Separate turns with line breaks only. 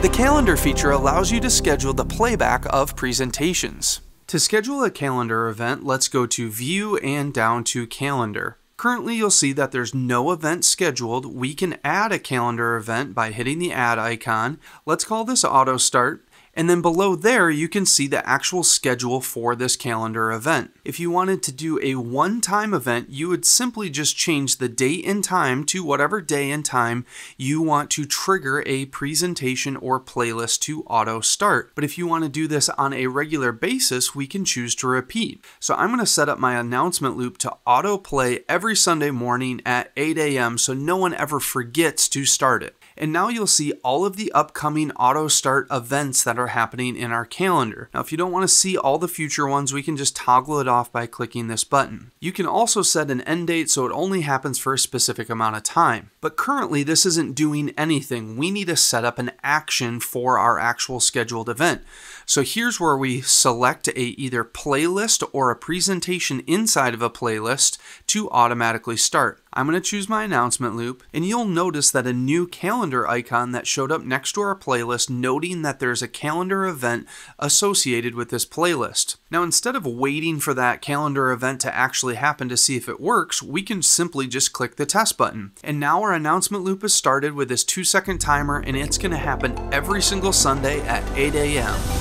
The calendar feature allows you to schedule the playback of presentations. To schedule a calendar event, let's go to View and down to Calendar. Currently, you'll see that there's no event scheduled. We can add a calendar event by hitting the add icon. Let's call this auto start. And then below there, you can see the actual schedule for this calendar event. If you wanted to do a one-time event, you would simply just change the date and time to whatever day and time you want to trigger a presentation or playlist to auto start. But if you want to do this on a regular basis, we can choose to repeat. So I'm going to set up my announcement loop to auto play every Sunday morning at 8 a.m. so no one ever forgets to start it. And now you'll see all of the upcoming auto start events that are happening in our calendar. Now, if you don't want to see all the future ones, we can just toggle it off by clicking this button. You can also set an end date so it only happens for a specific amount of time. But currently, this isn't doing anything. We need to set up an action for our actual scheduled event. So here's where we select a either playlist or a presentation inside of a playlist to automatically start. I'm going to choose my announcement loop, and you'll notice that a new calendar icon that showed up next to our playlist noting that there's a calendar event associated with this playlist. Now, instead of waiting for that calendar event to actually happen to see if it works, we can simply just click the test button. And now our announcement loop is started with this two second timer, and it's going to happen every single Sunday at 8 a.m.